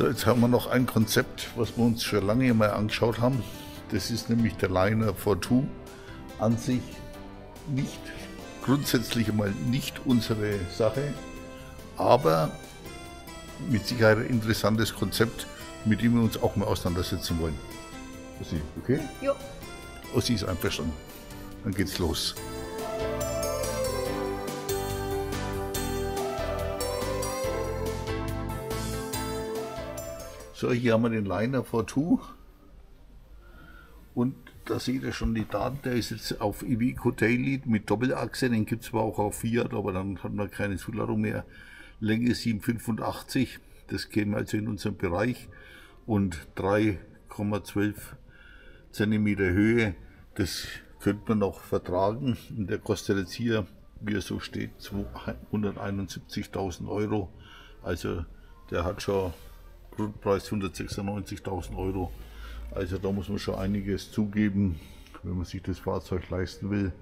So, jetzt haben wir noch ein Konzept, was wir uns schon lange mal angeschaut haben. Das ist nämlich der Liner for Two. An sich nicht, grundsätzlich einmal nicht unsere Sache, aber mit Sicherheit ein interessantes Konzept, mit dem wir uns auch mal auseinandersetzen wollen. Ossi, okay? Jo. Ossi ist einverstanden. Dann geht's los. So, hier haben wir den Liner for Two. Und da seht ihr schon die Daten, der ist jetzt auf Iveco Daily mit Doppelachse, den gibt es zwar auch auf Fiat, aber dann hat man keine Zuladung mehr. Länge 785, das käme also in unserem Bereich und 3,12 Zentimeter Höhe, das könnte man noch vertragen. Und der kostet jetzt hier, wie er so steht, 271.000 Euro. Also der hat schon Grundpreis 196.000 Euro. Also da muss man schon einiges zugeben, wenn man sich das Fahrzeug leisten will.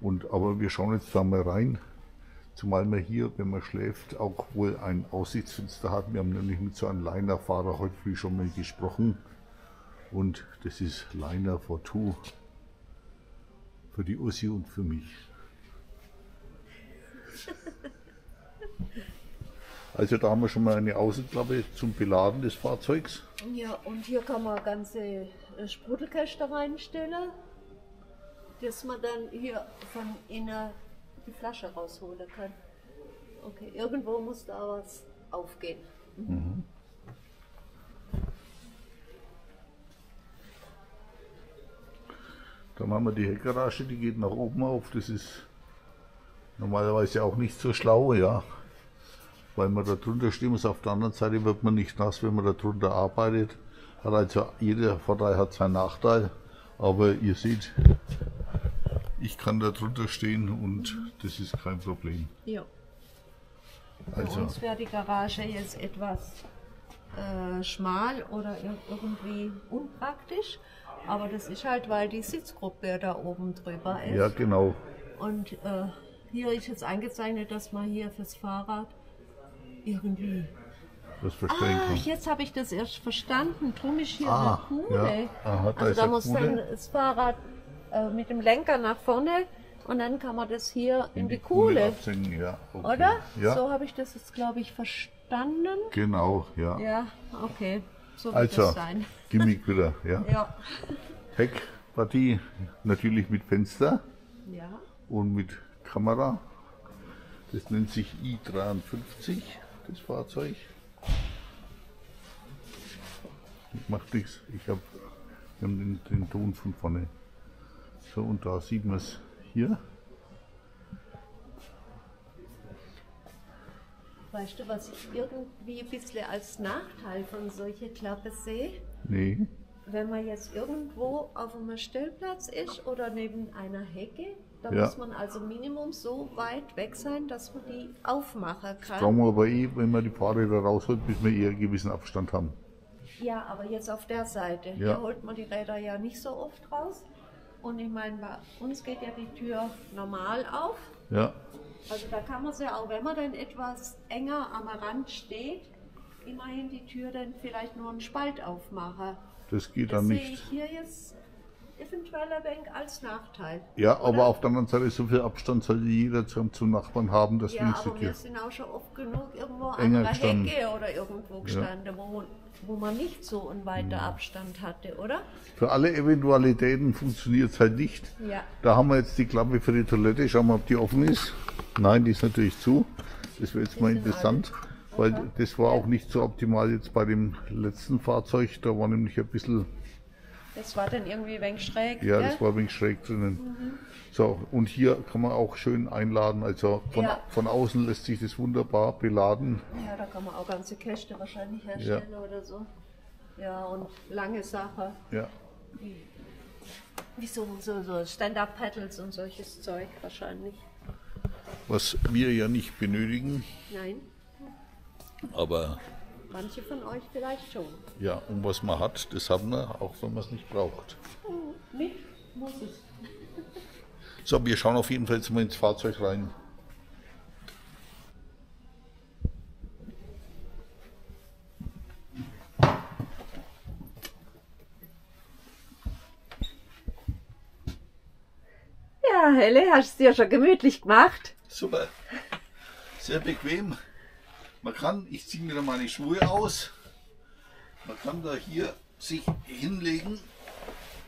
Und, aber wir schauen jetzt da mal rein. Zumal man hier, wenn man schläft, auch wohl ein Aussichtsfenster hat. Wir haben nämlich mit so einem Liner-Fahrer heute früh schon mal gesprochen. Und das ist Liner for Two. Für die Ussi und für mich. Also da haben wir schon mal eine Außenklappe zum Beladen des Fahrzeugs. Ja, und hier kann man ganze äh, Sprudelkäste reinstellen, dass man dann hier von innen die Flasche rausholen kann. Okay, irgendwo muss da was aufgehen. Mhm. Dann haben wir die Heckgarage, die geht nach oben auf. Das ist normalerweise auch nicht so schlau, ja weil man da drunter stehen muss. Auf der anderen Seite wird man nicht nass, wenn man da drunter arbeitet. Hat also jeder Vorteil hat seinen Nachteil, aber ihr seht, ich kann da drunter stehen und das ist kein Problem. Ja. Also. Für uns wäre die Garage jetzt etwas äh, schmal oder irgendwie unpraktisch, aber das ist halt, weil die Sitzgruppe da oben drüber ist. Ja, genau. Und äh, hier ist jetzt eingezeichnet, dass man hier fürs Fahrrad irgendwie. Das verstehen ah, jetzt habe ich das erst verstanden. Drum ist hier ah, eine Kuhle. Ja. Aha, da also da muss dann das Fahrrad äh, mit dem Lenker nach vorne und dann kann man das hier in, in die, die, Kuhle. Kuhle ja, okay. Oder? Ja. So habe ich das jetzt, glaube ich, verstanden. Genau, ja. Ja, okay. So wird also, das sein. Gimmick wieder, ja. ja. Heckpartie natürlich mit Fenster. Ja. Und mit Kamera. Das nennt sich i53 das Fahrzeug. Macht nichts, ich habe den, den Ton von vorne. So, und da sieht man es hier. Weißt du, was ich irgendwie ein bisschen als Nachteil von solchen Klappe sehe? Nee. Wenn man jetzt irgendwo auf einem Stellplatz ist oder neben einer Hecke, da ja. muss man also Minimum so weit weg sein, dass man die aufmachen kann. Brauchen wir aber eh, wenn man die Fahrräder rausholt, bis wir eher einen gewissen Abstand haben. Ja, aber jetzt auf der Seite. Ja. Hier holt man die Räder ja nicht so oft raus. Und ich meine, bei uns geht ja die Tür normal auf. Ja. Also da kann man sie auch, wenn man dann etwas enger am Rand steht, immerhin die Tür dann vielleicht nur einen Spalt aufmachen. Das geht das dann nicht. Sehe ich hier jetzt eventuell ein wenig als Nachteil. Ja, oder? aber auf der anderen Seite, so viel Abstand sollte jeder zum, Nachbarn haben, dass ja, aber wir sind auch schon oft genug irgendwo an einer gestanden. Hecke oder irgendwo gestanden, ja. wo, wo man nicht so einen weiten ja. Abstand hatte, oder? Für alle Eventualitäten funktioniert es halt nicht. Ja. Da haben wir jetzt die Klappe für die Toilette. Schauen wir, ob die offen ist. Nein, die ist natürlich zu. Das wäre jetzt die mal interessant. Weil okay. das war auch nicht so optimal jetzt bei dem letzten Fahrzeug. Da war nämlich ein bisschen das war dann irgendwie ein wenig schräg. Ja, gell? das war ein wenig schräg drinnen. Mhm. So, und hier kann man auch schön einladen. Also von, ja. von außen lässt sich das wunderbar beladen. Ja, da kann man auch ganze Käste wahrscheinlich herstellen ja. oder so. Ja, und lange Sache. Ja. Wie, so, so, so Stand-Up-Pedals und solches Zeug wahrscheinlich. Was wir ja nicht benötigen. Nein. Aber Manche von euch vielleicht schon. Ja, und was man hat, das haben wir, auch wenn man es nicht braucht. Oh, mit muss es. So, wir schauen auf jeden Fall jetzt mal ins Fahrzeug rein. Ja, Helle, hast du es dir schon gemütlich gemacht. Super. Sehr bequem. Man kann, ich ziehe mir da meine Schuhe aus. Man kann da hier sich hinlegen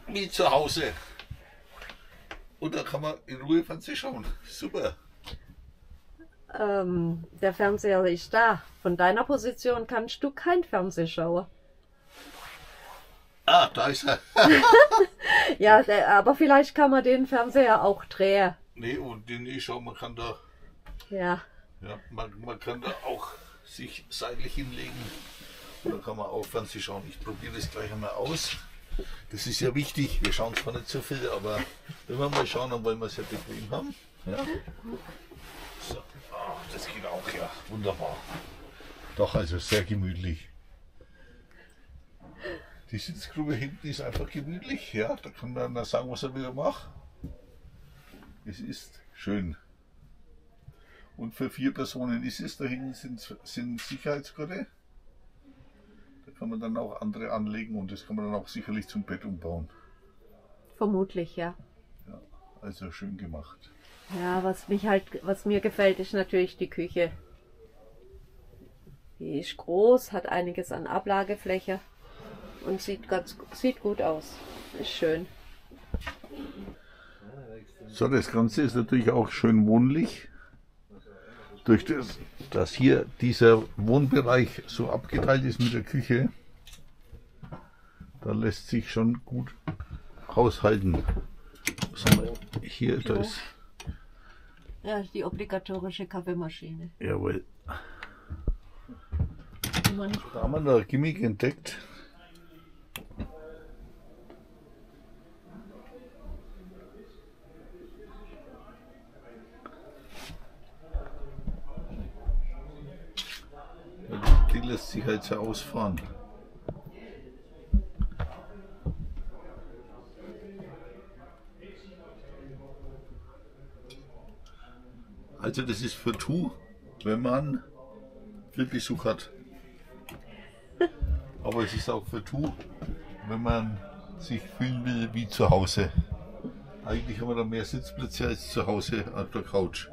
wie zu Hause. Und da kann man in Ruhe Fernsehen schauen. Super. Ähm, der Fernseher ist da. Von deiner Position kannst du kein Fernseh schauen. Ah, da ist er. Ja, der, aber vielleicht kann man den Fernseher auch drehen. nee, und den ich schau, man kann da, Ja. ja, man, man kann da auch sich seitlich hinlegen. Dann kann man auch Fernsehen schauen. Ich probiere das gleich einmal aus. Das ist ja wichtig. Wir schauen zwar nicht so viel, aber wenn wir mal schauen, dann wollen wir es ja bequem haben. Ja. So. Ah, das geht auch, ja. Wunderbar. Doch, also sehr gemütlich. Die Sitzgrube hinten ist einfach gemütlich. Ja, da kann man sagen, was er wieder macht. Es ist schön. Und für vier Personen ist es. Da hinten sind, sind Sicherheitsgurte. Da kann man dann auch andere anlegen und das kann man dann auch sicherlich zum Bett umbauen. Vermutlich, ja. Also schön gemacht. Ja, was mich halt, was mir gefällt, ist natürlich die Küche. Die ist groß, hat einiges an Ablagefläche und sieht ganz sieht gut aus. Ist schön. So, das Ganze ist natürlich auch schön wohnlich. Durch das, dass hier dieser Wohnbereich so abgeteilt ist mit der Küche, da lässt sich schon gut haushalten. Hier? Da ist, Ja, die obligatorische Kaffeemaschine. jawohl. Da haben wir noch ein Gimmick entdeckt. Ja, die- so ausfahren. Also das ist für Tu, wenn man viel Besuch hat. Aber es ist auch für Tu, wenn man sich fühlen will wie zu Hause. Eigentlich haben wir da mehr Sitzplätze als zu Hause auf der Couch.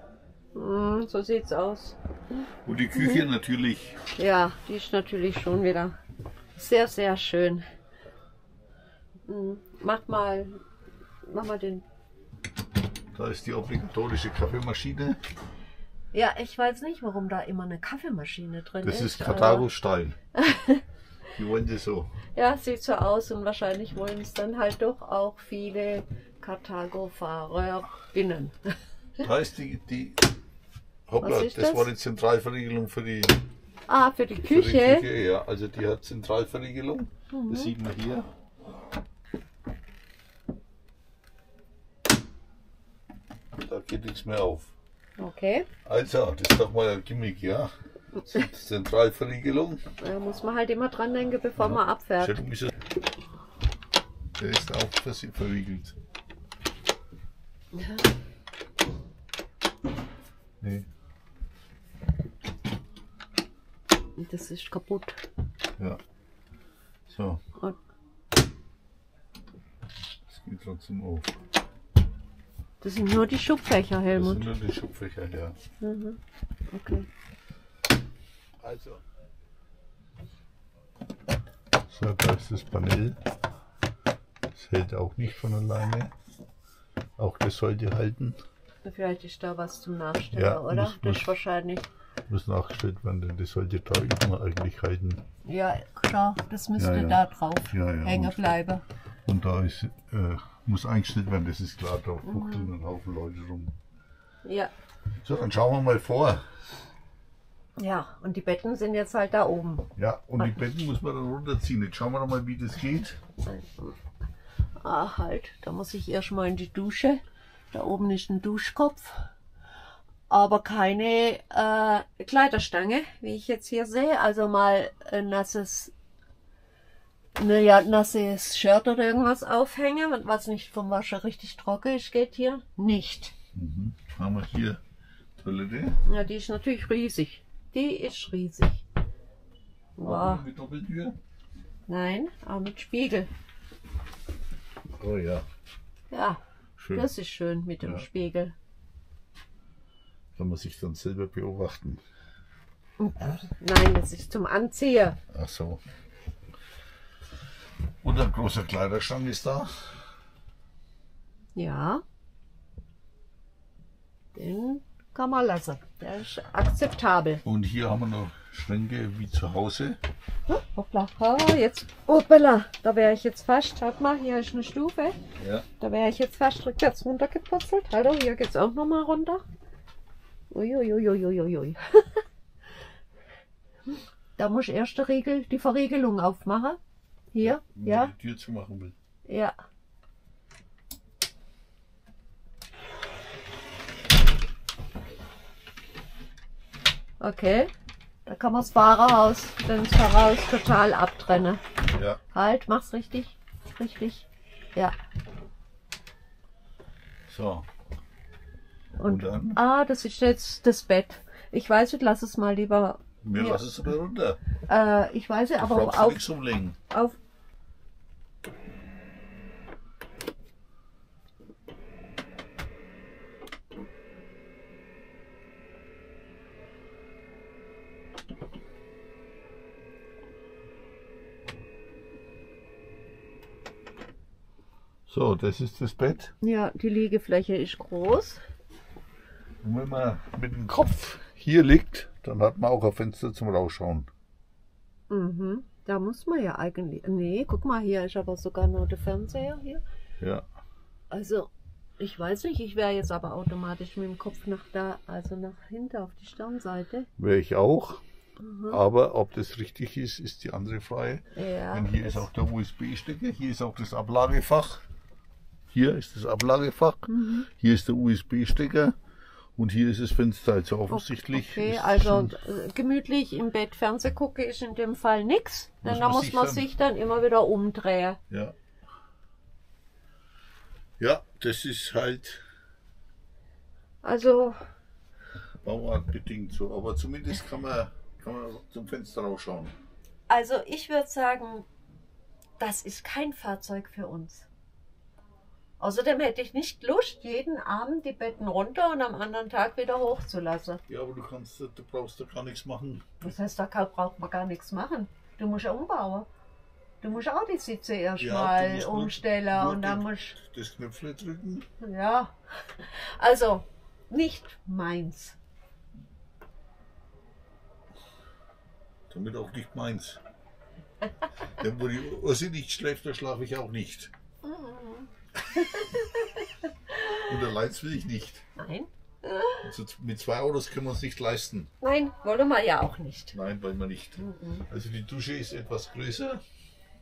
Mm, so sieht's aus. Und die Küche natürlich, Ja, die ist natürlich schon wieder sehr, sehr schön. Mm, Mach mal, mach mal den. da ist die obligatorische Kaffeemaschine. Ja, ich weiß nicht, warum da immer eine Kaffeemaschine drin Das ist. ist Karthago-Style. Die wollen das so. Ja, sieht so aus und wahrscheinlich wollen es dann halt doch auch viele Karthago-Fahrerinnen. Da ist die, die Hoppla, das, das? war die Zentralverriegelung für die, Ah, für die für Küche. die Küche. Ja, also die hat Zentralverriegelung. Mhm. Das sieht man hier. Da geht nichts mehr auf. Okay. Also, das ist doch mal ein Gimmick, ja. Zentralverriegelung. Da muss man halt immer dran denken, bevor man abfährt. Der ist auch verriegelt. Ja. Nee, Das ist kaputt. ja. So, Und das geht trotzdem auf. das sind nur die Schubfächer, Das Helmut. sind nur die Schubfächer, ja. Mhm. Okay. Also. So, da ist das Panel. Das hält auch nicht von alleine. Auch das sollte halten. Vielleicht ist da was zum Nachstellen, Ja, oder? muss- das ist wahrscheinlich. Muss nachgestellt werden, denn das sollte da immer eigentlich halten. Ja, klar, das müsste Ja, ja. da drauf Ja, ja, hängen bleiben. Und da ist, äh, muss eingestellt werden, das ist klar, da fuchteln ein Haufen Leute rum. Ja. So, dann schauen wir mal vor. Ja, und die Betten sind jetzt halt da oben. Ja, und die Betten muss man dann runterziehen. Jetzt schauen wir noch mal, wie das geht. Ah, halt, da muss ich erstmal in die Dusche. Da oben ist ein Duschkopf. Aber keine äh, Kleiderstange, wie ich jetzt hier sehe. Also mal ein nasses, naja, nasses Shirt oder irgendwas aufhängen, was nicht vom Wascher richtig trocken ist, geht hier nicht. Mhm. Haben wir hier Toilette. Ja, die ist natürlich riesig. Die ist riesig. Wow. Mit Doppeltür. Nein, aber mit Spiegel. Oh ja. Ja, Schön. Das ist schön mit dem Ja. Spiegel. Kann man sich dann selber beobachten. Nein, das ist zum Anziehen. Ach so. Und ein großer Kleiderschrank ist da. Ja. Den kann man lassen. Der ist akzeptabel. Und hier haben wir noch Schränke wie zu Hause. Hoppla. Oh, jetzt. Hoppala. Da wäre ich jetzt fast. Schaut mal, hier ist eine Stufe. Ja. Da wäre ich jetzt fast rückwärts runtergepurzelt. Hallo, hier geht's auch nochmal runter. Uiuiuiuiui. da muss ich erst der Riegel, die Verriegelung aufmachen. Hier, Wenn ja, man die Tür zu machen will. ja. Okay, da kann man das Fahrerhaus, dann das Fahrerhaus total abtrennen. Ja. Halt, mach's richtig, richtig. Ja. So. Und, Und ah, das ist jetzt das Bett. Ich weiß nicht, lass es mal lieber. Wir Ja. lassen es aber runter. Äh, ich weiß nicht, aber auf, umlegen. auf. So, das ist das Bett. Ja, die Liegefläche ist groß. Und wenn man mit dem Kopf hier liegt, dann hat man auch ein Fenster zum Rausschauen. Mhm. Da muss man ja eigentlich. Nee, guck mal, hier ist aber sogar noch der Fernseher hier. Ja. Also, ich weiß nicht, ich wäre jetzt aber automatisch mit dem Kopf nach da, also nach hinten auf die Stirnseite. Wäre ich auch. Aber ob das richtig ist, ist die andere Frage. Ja. Denn hier ist auch der USB-Stecker, hier ist auch das Ablagefach. Hier ist das Ablagefach, Mhm. hier ist der USB-Stecker und hier ist das Fenster. Also offensichtlich. Okay, also äh, gemütlich im Bett Fernseh gucke ist in dem Fall nix, denn da muss man sich dann immer wieder umdrehen. Ja. Ja, das ist halt Also, bauartbedingt so. Aber zumindest kann man, kann man zum Fenster rausschauen. also ich würde sagen, das ist kein Fahrzeug für uns. Außerdem hätte ich nicht Lust, jeden Abend die Betten runter und am anderen Tag wieder hochzulassen. Ja, aber du kannst, du brauchst da gar nichts machen. Das heißt, da kann- braucht man gar nichts machen. Du musst ja umbauen. Du musst auch die Sitze Ja, erstmal nur- umstellen nur und dann den- musst Das Knöpfle drücken. ja. Also nicht meins. Damit auch nicht meins. Denn wo die Ursi nicht schläft, da schlafe ich auch nicht. Und allein will ich nicht. Nein, Also mit zwei Autos können wir uns nicht leisten. nein, wollen wir ja auch nicht. Nein, wollen wir nicht. Also die Dusche ist etwas größer.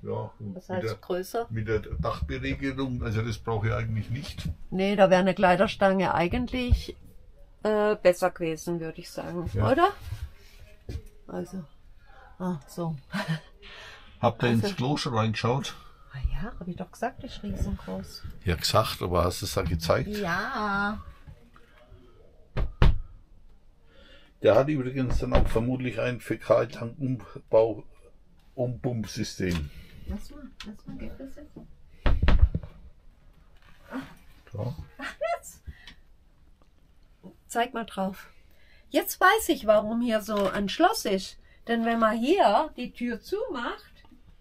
Ja, Das mit, der, heißt größer. mit der Dachberegelung, also das brauche ich eigentlich nicht. Nee, da wäre eine Kleiderstange eigentlich äh, besser gewesen, würde ich sagen, Ja. oder? Also, ah, so. Habt ihr Also- ins Klo schon reingeschaut? Ah ja, habe ich doch gesagt, ist riesengroß. Ja, gesagt, aber hast du es da gezeigt? Ja. Der hat übrigens dann auch vermutlich ein Fäkaltankumbau Umpumpsystem. Lass mal, lass mal, geht das jetzt? Ja. Jetzt. Zeig mal drauf. Jetzt weiß ich, warum hier so ein Schloss ist. Denn wenn man hier die Tür zumacht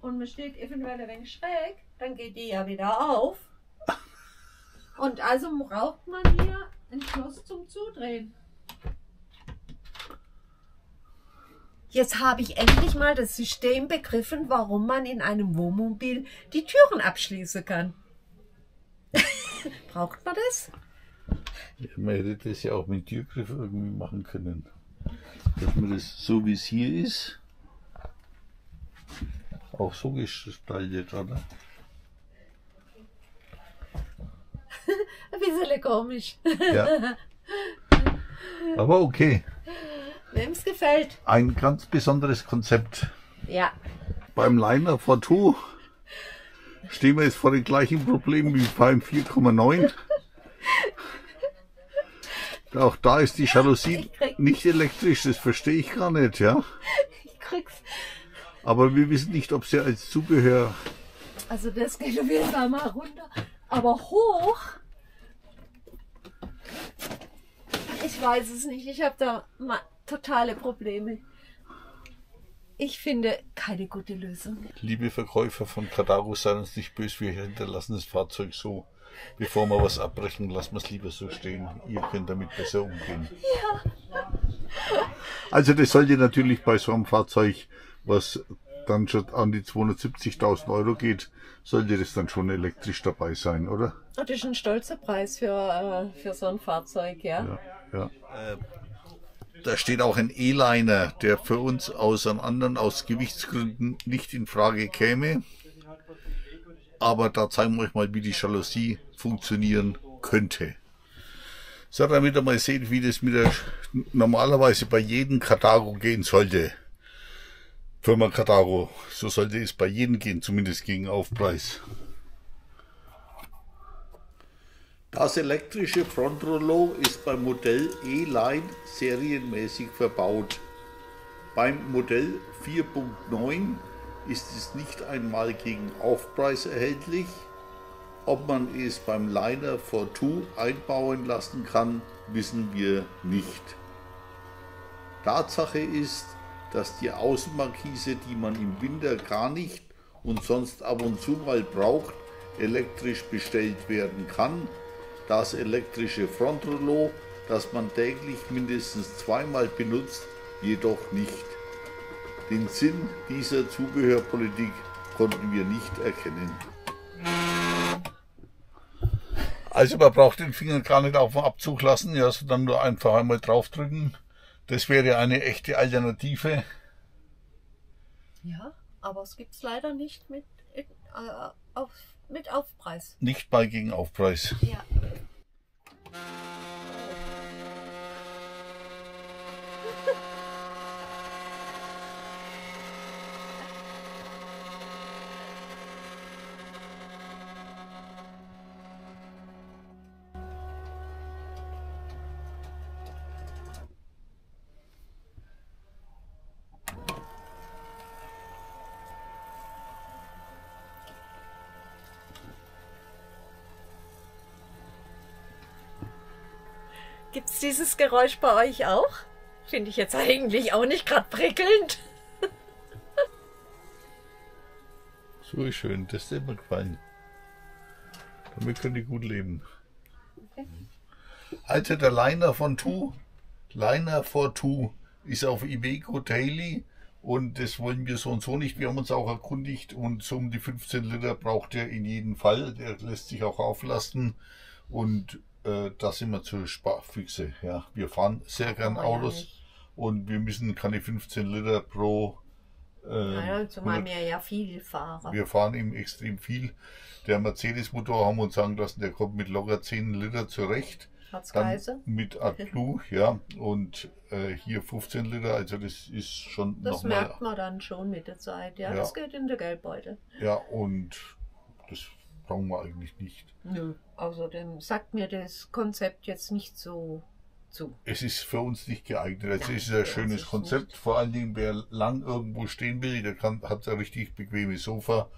und man steht eventuell ein wenig schräg, dann geht die ja wieder auf. Und also braucht man hier ein Schloss zum Zudrehen. Jetzt habe ich endlich mal das System begriffen, warum man in einem Wohnmobil die Türen abschließen kann. Braucht man das? Ja, Man hätte das ja auch mit Türgriff irgendwie machen können. Dass man das so wie es hier ist, auch so gestaltet, oder? Ein bisschen komisch. Ja. Aber okay, Wem es gefällt. ein ganz besonderes Konzept. Ja. Beim Liner V2 stehen wir jetzt vor den gleichen Problemen wie beim 4,9. Auch da ist die Jalousie nicht elektrisch, das verstehe ich gar nicht, ja. Ich krieg's. Aber wir wissen nicht, ob sie als Zubehör. Also das geht auf jeden Fall mal runter. Aber hoch Ich weiß es nicht. Ich habe da totale Probleme. Ich finde keine gute Lösung. Liebe Verkäufer von Kadaru, seien uns nicht böse, wir hinterlassen das Fahrzeug so. Bevor wir was abbrechen, lassen wir es lieber so stehen. Ihr könnt damit besser umgehen. Also das sollte natürlich bei so einem Fahrzeug, was dann schon an die 270.000 Euro geht, sollte das dann schon elektrisch dabei sein, oder? Das ist ein stolzer Preis für, äh, für so ein Fahrzeug, ja. Ja, ja. Da steht auch ein E-Liner, der für uns aus einem anderen, aus Gewichtsgründen nicht in Frage käme. Aber da zeigen wir euch mal, wie die Jalousie funktionieren könnte. So, damit ihr mal seht, wie das mit der normalerweise bei jedem Katago gehen sollte. Firma Katago, so sollte es bei jedem gehen, zumindest gegen Aufpreis. Das elektrische Frontrollo ist beim Modell E-Line serienmäßig verbaut. Beim Modell 4.9 ist es nicht einmal gegen Aufpreis erhältlich. Ob man es beim Liner for Two einbauen lassen kann, wissen wir nicht. Tatsache ist, dass die Außenmarkise, die man im Winter gar nicht und sonst ab und zu mal braucht, elektrisch bestellt werden kann. Das elektrische Frontrollo, das man täglich mindestens zweimal benutzt, jedoch nicht. Den Sinn dieser Zubehörpolitik konnten wir nicht erkennen. Also man braucht den Finger gar nicht auf den Abzug lassen, ja, sondern nur einfach einmal draufdrücken. Das wäre eine echte Alternative. Ja, aber es gibt es leider nicht mit, äh, auf, mit Aufpreis. Nicht bei gegen Aufpreis. Ja. Dieses Geräusch bei euch auch? Finde ich jetzt eigentlich auch nicht gerade prickelnd. So ist schön, das hat mir gefallen. Damit könnt ihr gut leben. Also der Liner von Two, Liner for Two, ist auf Iveco Daily und das wollen wir so und so nicht. Wir haben uns auch erkundigt und so um die 15 Liter braucht er in jedem Fall. Der lässt sich auch auflasten und äh, da sind wir zu Sparfüchse. Ja, wir fahren sehr gern ja Autos und wir müssen keine 15 Liter pro äh, Ja, zumal 100 wir ja viel fahren. wir fahren ihm extrem viel. Der Mercedes-Motor haben wir uns sagen lassen, der kommt mit locker 10 Liter zurecht. Dann mit AdBlue, ja. Und äh, hier 15 Liter, also das ist schon Das merkt man dann schon mit der Zeit. Ja, Ja. das geht in den Geldbeutel. Ja, und das brauchen wir eigentlich nicht. Nö. Außerdem sagt mir das Konzept jetzt nicht so zu. Es ist für uns nicht geeignet. Es ist ein schönes Konzept. nicht. Vor allen Dingen, wer lang irgendwo stehen will, der kann, hat ein richtig bequemes Sofa.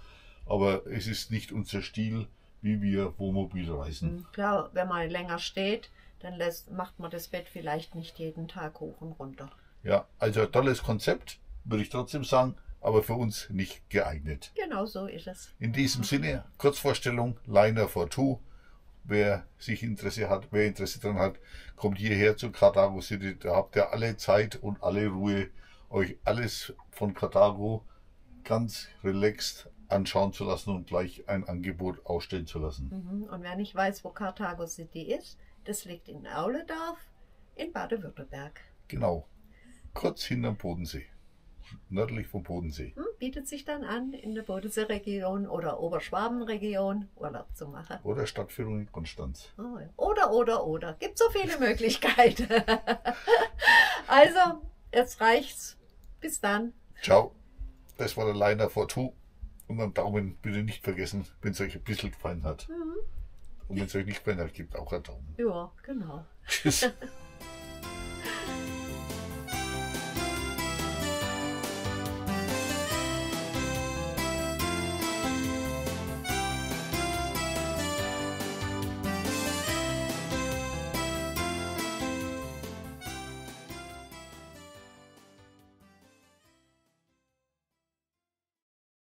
Aber es ist nicht unser Stil, wie wir Wohnmobil reisen. Hm, Klar, wenn man länger steht, dann lässt, macht man das Bett vielleicht nicht jeden Tag hoch und runter. Ja, also ein tolles Konzept, würde ich trotzdem sagen, aber für uns nicht geeignet. Genau so ist es. In diesem Sinne, Kurzvorstellung, Liner for Two. Wer sich Interesse hat, wer Interesse dran hat, kommt hierher zu Carthago City. Da habt ihr alle Zeit und alle Ruhe, euch alles von Carthago ganz relaxed anschauen zu lassen und gleich ein Angebot ausstellen zu lassen. Mhm. Und wer nicht weiß, wo Carthago City ist, das liegt in Auledorf in Baden-Württemberg. Genau. Kurz hinterm Bodensee. Nördlich vom Bodensee. Hm, bietet sich dann an, in der Bodenseeregion oder Oberschwabenregion Urlaub zu machen. Oder Stadtführung in Konstanz. Oh, ja. Oder, oder, oder. Gibt so viele Möglichkeiten. also, jetzt reicht's. Bis dann. Ciao. Das war der Liner for Two. Und am Daumen bitte nicht vergessen, wenn es euch ein bisschen gefallen hat. Und wenn es euch nicht gefallen hat, gebt auch einen Daumen. Ja, genau. Tschüss.